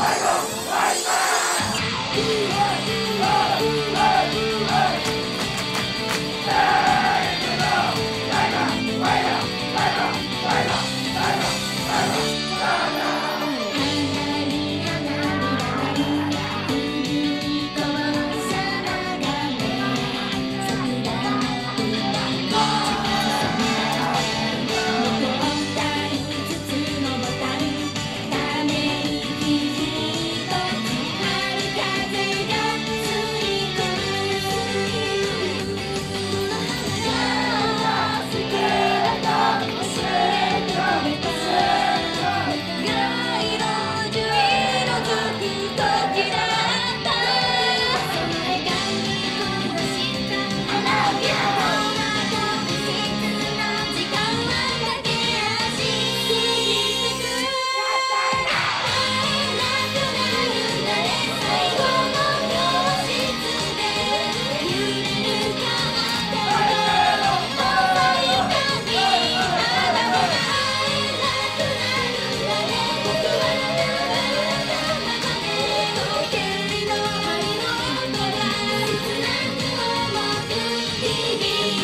my God.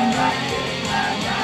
I'm right, I'm right.